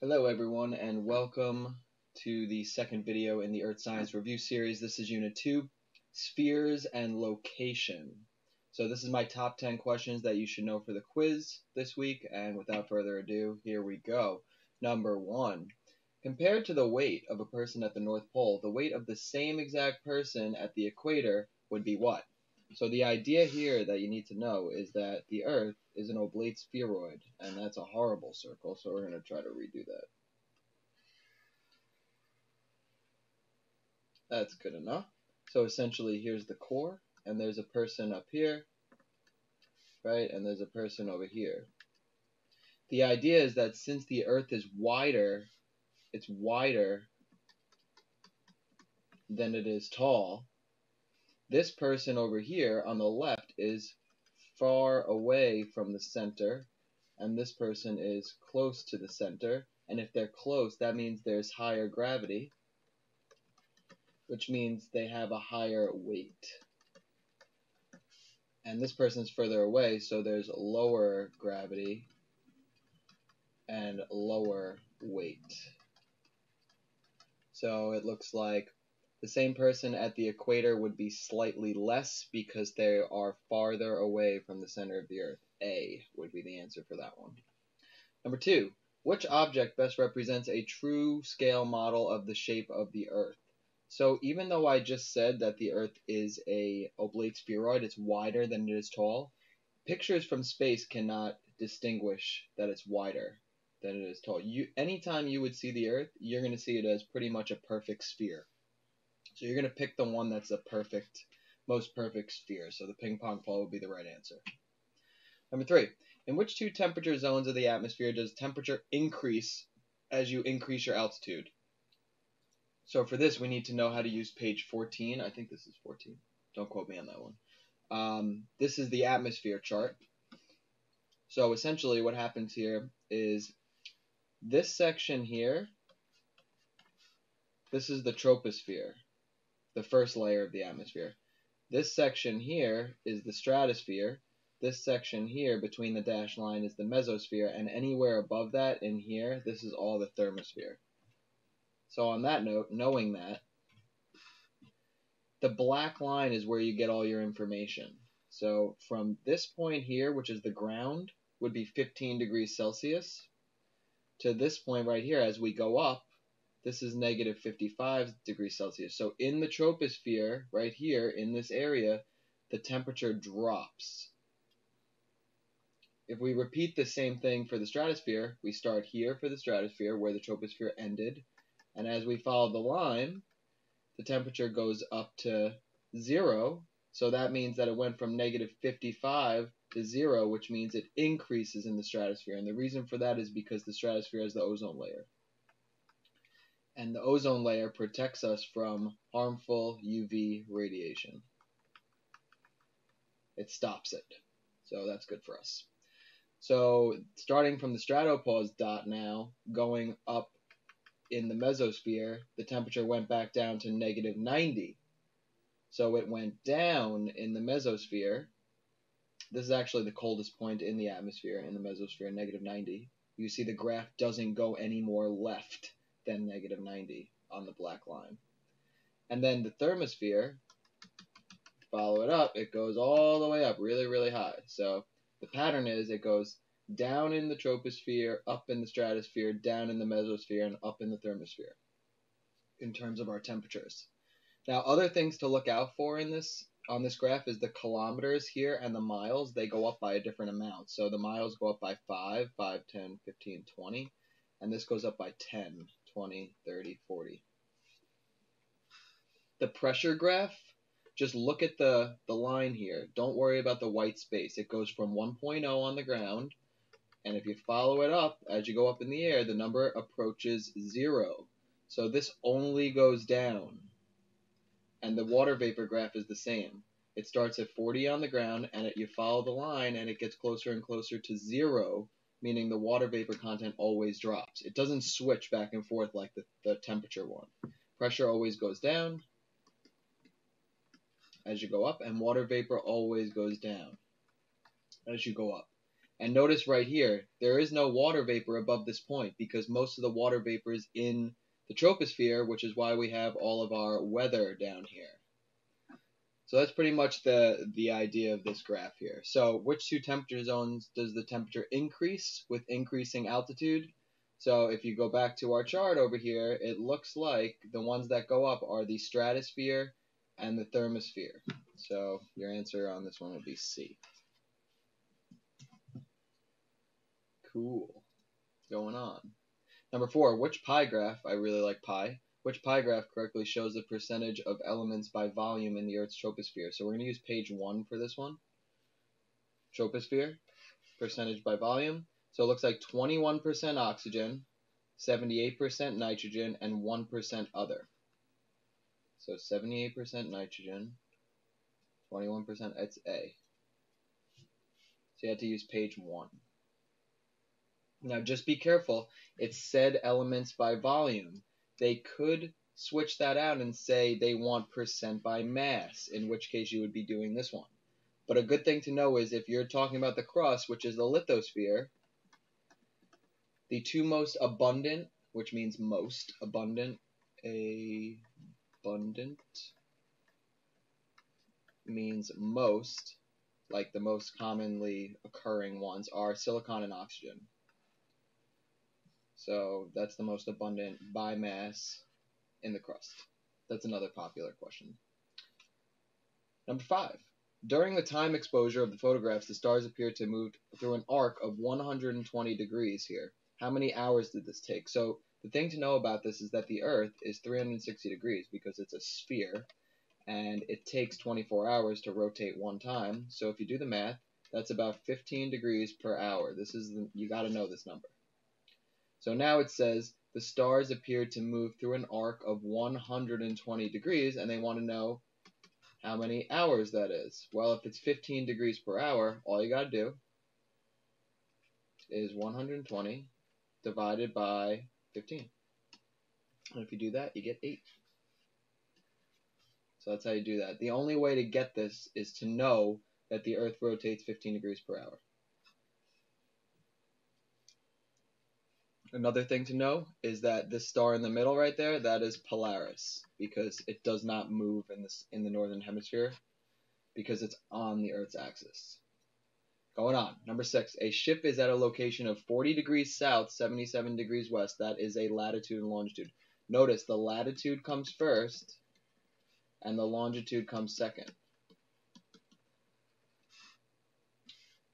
Hello everyone and welcome to the second video in the Earth Science Review series. This is Unit 2, Spheres and Location. So this is my top 10 questions that you should know for the quiz this week and without further ado, here we go. Number 1. Compared to the weight of a person at the North Pole, the weight of the same exact person at the equator would be what? So the idea here that you need to know is that the Earth is an oblate spheroid, and that's a horrible circle, so we're going to try to redo that. That's good enough. So essentially, here's the core, and there's a person up here, right, and there's a person over here. The idea is that since the Earth is wider, it's wider than it is tall, this person over here on the left is far away from the center, and this person is close to the center. And if they're close, that means there's higher gravity, which means they have a higher weight. And this person's further away, so there's lower gravity and lower weight. So it looks like the same person at the equator would be slightly less because they are farther away from the center of the Earth. A would be the answer for that one. Number two, which object best represents a true scale model of the shape of the Earth? So even though I just said that the Earth is a oblate spheroid, it's wider than it is tall, pictures from space cannot distinguish that it's wider than it is tall. You anytime you would see the Earth, you're going to see it as pretty much a perfect sphere. So you're to pick the one that's the perfect, most perfect sphere. So the ping pong ball would be the right answer. Number three, in which two temperature zones of the atmosphere does temperature increase as you increase your altitude? So for this, we need to know how to use page 14. I think this is 14. Don't quote me on that one. Um, this is the atmosphere chart. So essentially what happens here is this section here, this is the troposphere the first layer of the atmosphere. This section here is the stratosphere. This section here between the dashed line is the mesosphere, and anywhere above that in here, this is all the thermosphere. So on that note, knowing that, the black line is where you get all your information. So from this point here, which is the ground, would be 15 degrees Celsius, to this point right here, as we go up, this is negative 55 degrees Celsius. So in the troposphere, right here, in this area, the temperature drops. If we repeat the same thing for the stratosphere, we start here for the stratosphere where the troposphere ended, and as we follow the line, the temperature goes up to zero, so that means that it went from negative 55 to zero, which means it increases in the stratosphere, and the reason for that is because the stratosphere has the ozone layer and the ozone layer protects us from harmful UV radiation. It stops it. So that's good for us. So starting from the stratopause dot now, going up in the mesosphere, the temperature went back down to negative 90. So it went down in the mesosphere. This is actually the coldest point in the atmosphere, in the mesosphere, negative 90. You see the graph doesn't go any more left than negative 90 on the black line. And then the thermosphere, follow it up, it goes all the way up really, really high. So the pattern is it goes down in the troposphere, up in the stratosphere, down in the mesosphere, and up in the thermosphere in terms of our temperatures. Now, other things to look out for in this on this graph is the kilometers here and the miles. They go up by a different amount. So the miles go up by 5, 5, 10, 15, 20, and this goes up by 10. 20, 30, 40. The pressure graph, just look at the, the line here. Don't worry about the white space. It goes from 1.0 on the ground, and if you follow it up, as you go up in the air, the number approaches zero. So this only goes down. And the water vapor graph is the same. It starts at 40 on the ground, and it, you follow the line, and it gets closer and closer to zero meaning the water vapor content always drops. It doesn't switch back and forth like the, the temperature one. Pressure always goes down as you go up, and water vapor always goes down as you go up. And notice right here, there is no water vapor above this point because most of the water vapor is in the troposphere, which is why we have all of our weather down here. So that's pretty much the, the idea of this graph here. So which two temperature zones does the temperature increase with increasing altitude? So if you go back to our chart over here, it looks like the ones that go up are the stratosphere and the thermosphere. So your answer on this one will be C. Cool. Going on. Number four, which pie graph, I really like pie, which pie graph correctly shows the percentage of elements by volume in the Earth's troposphere? So we're going to use page one for this one. Troposphere, percentage by volume. So it looks like 21% oxygen, 78% nitrogen, and 1% other. So 78% nitrogen, 21%, it's A. So you have to use page 1. Now just be careful, It said elements by volume. They could switch that out and say they want percent by mass, in which case you would be doing this one. But a good thing to know is if you're talking about the crust, which is the lithosphere, the two most abundant, which means most abundant, a abundant means most, like the most commonly occurring ones, are silicon and oxygen. So that's the most abundant by mass in the crust. That's another popular question. Number five. During the time exposure of the photographs, the stars appear to move through an arc of 120 degrees here. How many hours did this take? So the thing to know about this is that the Earth is 360 degrees because it's a sphere, and it takes 24 hours to rotate one time. So if you do the math, that's about 15 degrees per hour. This is the, you got to know this number. So now it says the stars appeared to move through an arc of 120 degrees, and they want to know how many hours that is. Well, if it's 15 degrees per hour, all you got to do is 120 divided by 15. And if you do that, you get 8. So that's how you do that. The only way to get this is to know that the Earth rotates 15 degrees per hour. Another thing to know is that this star in the middle right there, that is Polaris, because it does not move in this in the northern hemisphere, because it's on the Earth's axis. Going on, number six, a ship is at a location of 40 degrees south, 77 degrees west. That is a latitude and longitude. Notice the latitude comes first, and the longitude comes second.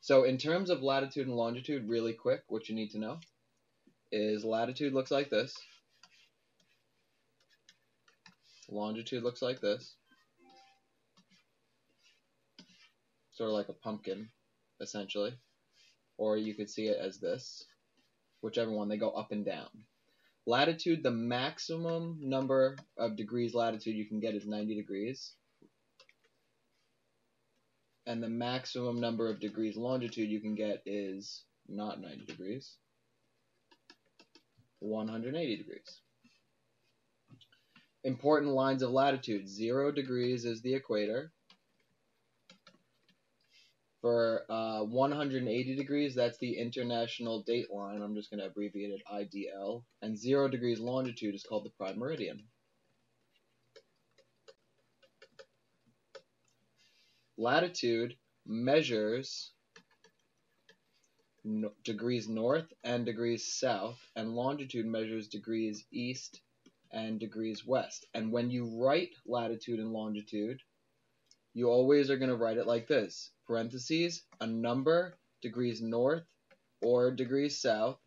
So in terms of latitude and longitude, really quick, what you need to know is latitude looks like this. Longitude looks like this. Sort of like a pumpkin, essentially. Or you could see it as this. Whichever one, they go up and down. Latitude, the maximum number of degrees latitude you can get is 90 degrees. And the maximum number of degrees longitude you can get is not 90 degrees. 180 degrees. Important lines of latitude. 0 degrees is the equator. For uh, 180 degrees, that's the international date line. I'm just going to abbreviate it IDL. And 0 degrees longitude is called the prime meridian. Latitude measures no, degrees north and degrees south, and longitude measures degrees east and degrees west. And when you write latitude and longitude, you always are going to write it like this parentheses, a number, degrees north or degrees south,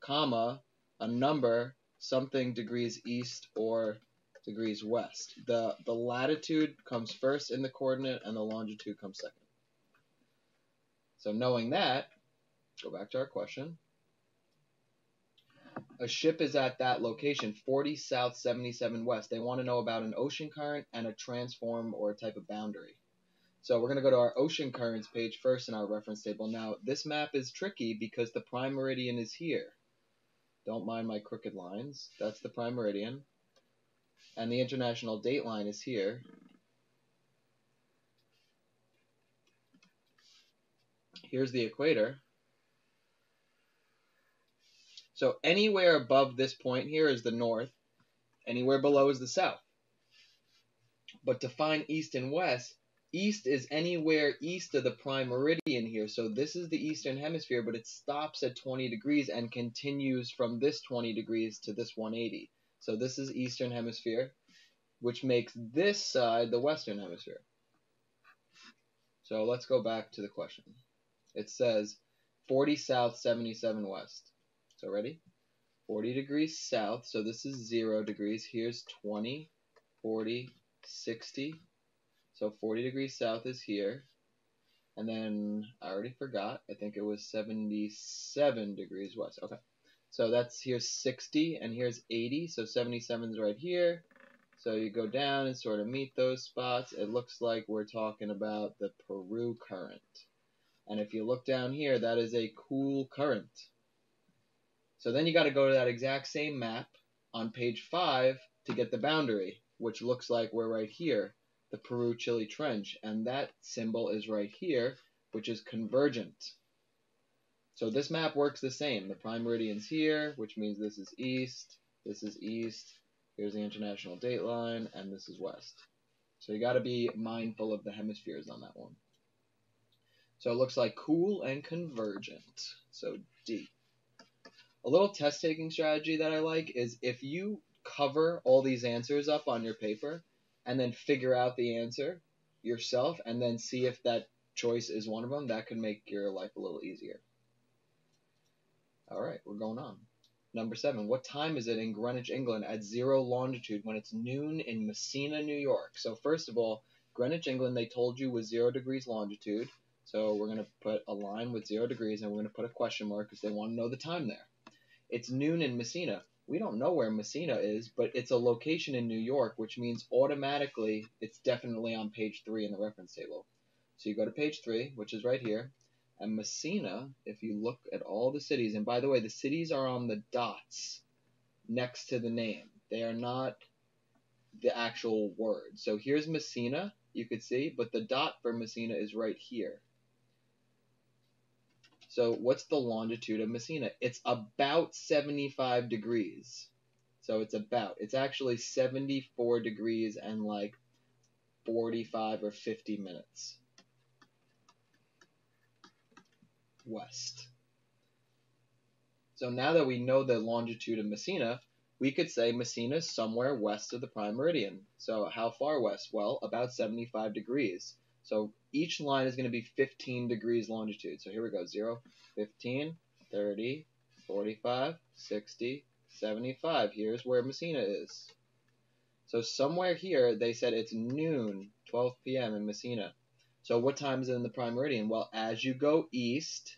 comma, a number, something degrees east or degrees west. The, the latitude comes first in the coordinate and the longitude comes second. So knowing that, Go back to our question. A ship is at that location, 40 south, 77 west. They want to know about an ocean current and a transform or a type of boundary. So we're going to go to our ocean currents page first in our reference table. Now, this map is tricky because the prime meridian is here. Don't mind my crooked lines. That's the prime meridian. And the international date line is here. Here's the equator. So anywhere above this point here is the north, anywhere below is the south. But to find east and west, east is anywhere east of the prime meridian here. So this is the eastern hemisphere, but it stops at 20 degrees and continues from this 20 degrees to this 180. So this is eastern hemisphere, which makes this side the western hemisphere. So let's go back to the question. It says 40 south, 77 west. So ready? 40 degrees south, so this is 0 degrees. Here's 20, 40, 60. So 40 degrees south is here. And then I already forgot. I think it was 77 degrees west. Okay. So that's here's 60 and here's 80. So 77 is right here. So you go down and sort of meet those spots. It looks like we're talking about the Peru current. And if you look down here, that is a cool current. So then you got to go to that exact same map on page 5 to get the boundary, which looks like we're right here, the Peru-Chile Trench. And that symbol is right here, which is convergent. So this map works the same. The prime meridian's here, which means this is east, this is east, here's the international date line, and this is west. So you got to be mindful of the hemispheres on that one. So it looks like cool and convergent. So D. A little test taking strategy that I like is if you cover all these answers up on your paper and then figure out the answer yourself and then see if that choice is one of them, that could make your life a little easier. All right, we're going on. Number seven, what time is it in Greenwich, England at zero longitude when it's noon in Massena, New York? So, first of all, Greenwich, England, they told you was zero degrees longitude. So, we're going to put a line with zero degrees and we're going to put a question mark because they want to know the time there. It's noon in Massena. We don't know where Massena is, but it's a location in New York, which means automatically it's definitely on page three in the reference table. So you go to page three, which is right here, and Massena, if you look at all the cities, and by the way, the cities are on the dots next to the name. They are not the actual word. So here's Massena, you could see, but the dot for Massena is right here. So what's the longitude of Massena? It's about 75 degrees. So it's about. It's actually 74 degrees and like 45 or 50 minutes west. So now that we know the longitude of Massena, we could say Massena is somewhere west of the prime meridian. So how far west? Well, about 75 degrees. So each line is going to be 15 degrees longitude. So here we go 0, 15, 30, 45, 60, 75. Here's where Massena is. So somewhere here, they said it's noon, 12 p.m. in Massena. So what time is it in the prime meridian? Well, as you go east,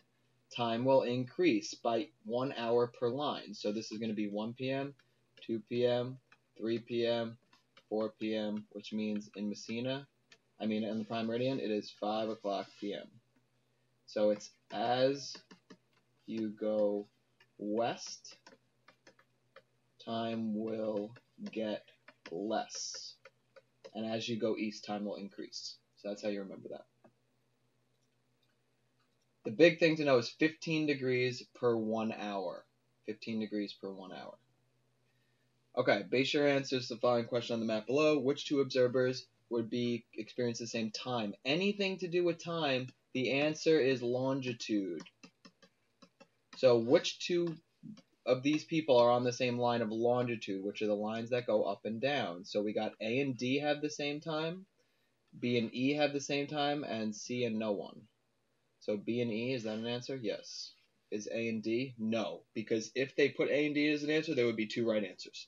time will increase by one hour per line. So this is going to be 1 p.m., 2 p.m., 3 p.m., 4 p.m., which means in Massena, I mean, in the prime meridian, it is 5 o'clock p.m. So it's as you go west, time will get less. And as you go east, time will increase. So that's how you remember that. The big thing to know is 15 degrees per one hour. 15 degrees per one hour. Okay, base your answers to the following question on the map below. Which two observers would be experience the same time. Anything to do with time, the answer is longitude. So which two of these people are on the same line of longitude, which are the lines that go up and down? So we got A and D have the same time, B and E have the same time, and C and no one. So B and E, is that an answer? Yes. Is A and D? No, because if they put A and D as an answer, there would be two right answers.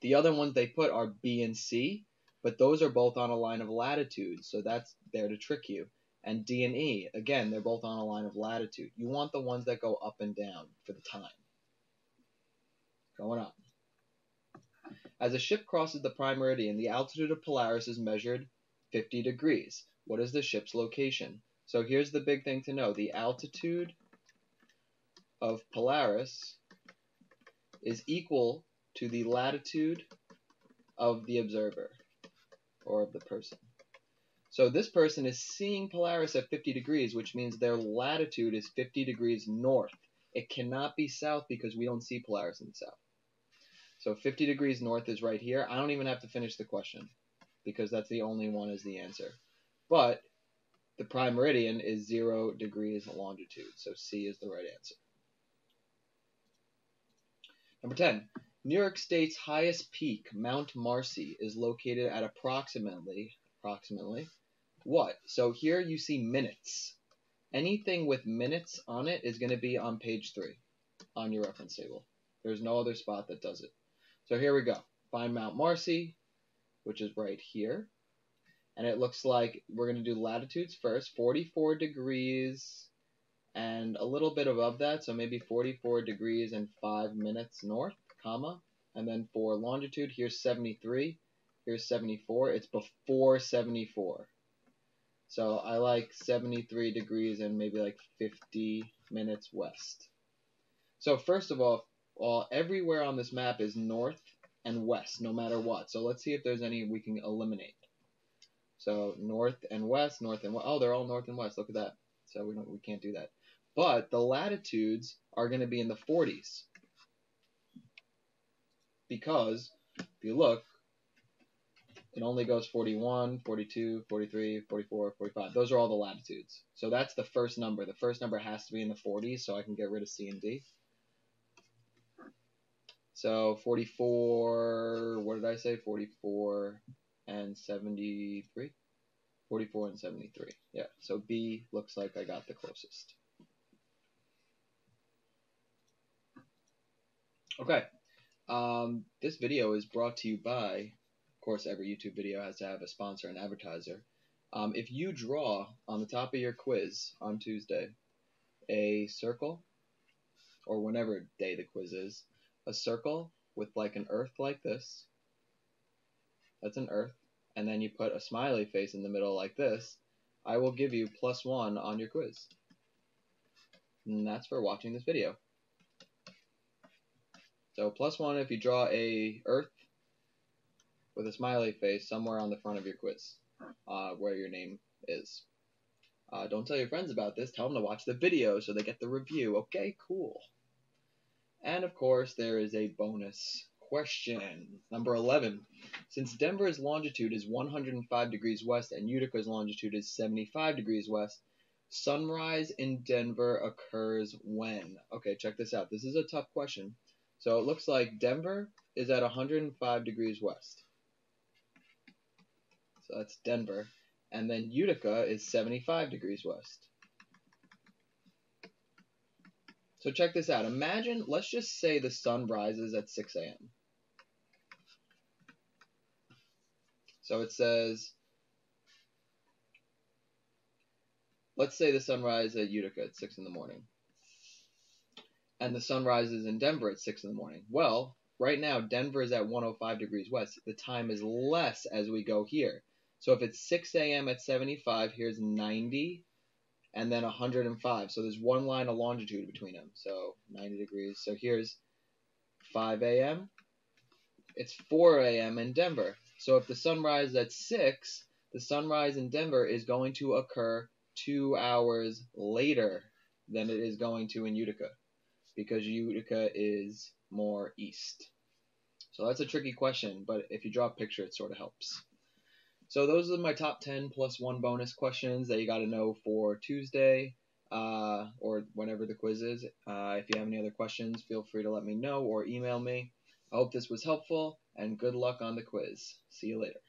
The other ones they put are B and C, but those are both on a line of latitude, so that's there to trick you. And D and E, again, they're both on a line of latitude. You want the ones that go up and down for the time. Going up. As a ship crosses the prime meridian, the altitude of Polaris is measured 50 degrees. What is the ship's location? So here's the big thing to know. The altitude of Polaris is equal to the latitude of the observer or of the person. So this person is seeing Polaris at 50 degrees, which means their latitude is 50 degrees north. It cannot be south because we don't see Polaris in the south. So 50 degrees north is right here. I don't even have to finish the question because that's the only one is the answer. But the prime meridian is 0 degrees longitude, so C is the right answer. Number 10. New York State's highest peak, Mount Marcy, is located at approximately approximately what? So here you see minutes. Anything with minutes on it is going to be on page 3 on your reference table. There's no other spot that does it. So here we go. Find Mount Marcy, which is right here. And it looks like we're going to do latitudes first, 44 degrees and a little bit above that, so maybe 44 degrees and 5 minutes north, comma. And then for longitude, here's 73, here's 74. It's before 74. So I like 73 degrees and maybe like 50 minutes west. So first of all, all everywhere on this map is north and west, no matter what. So let's see if there's any we can eliminate. So north and west, north and west. Oh, they're all north and west. Look at that. So we don't we can't do that. But the latitudes are going to be in the 40s. Because if you look, it only goes 41, 42, 43, 44, 45. Those are all the latitudes. So that's the first number. The first number has to be in the 40s so I can get rid of C and D. So 44, what did I say? 44 and 73? 44 and 73. Yeah, so B looks like I got the closest. Okay, um, this video is brought to you by, of course, every YouTube video has to have a sponsor and advertiser. Um, if you draw on the top of your quiz on Tuesday a circle, or whenever day the quiz is, a circle with like an earth like this, that's an earth, and then you put a smiley face in the middle like this, I will give you plus one on your quiz. And that's for watching this video. So plus one if you draw a earth with a smiley face somewhere on the front of your quiz, uh, where your name is. Uh, don't tell your friends about this. Tell them to watch the video so they get the review. Okay, cool. And of course, there is a bonus question. Number 11. Since Denver's longitude is 105 degrees west and Utica's longitude is 75 degrees west, sunrise in Denver occurs when? Okay, check this out. This is a tough question. So it looks like Denver is at 105 degrees west. So that's Denver. And then Utica is 75 degrees west. So check this out. Imagine, let's just say the sun rises at 6 a.m. So it says, let's say the sun rises at Utica at 6 in the morning. And the sun rises in Denver at 6 in the morning. Well, right now, Denver is at 105 degrees west. The time is less as we go here. So if it's 6 a.m. at 75, here's 90 and then 105. So there's one line of longitude between them. So 90 degrees. So here's 5 a.m. It's 4 a.m. in Denver. So if the sunrise at 6, the sunrise in Denver is going to occur two hours later than it is going to in Utica because Utica is more east. So that's a tricky question, but if you draw a picture, it sort of helps. So those are my top 10 plus one bonus questions that you got to know for Tuesday uh, or whenever the quiz is. Uh, if you have any other questions, feel free to let me know or email me. I hope this was helpful and good luck on the quiz. See you later.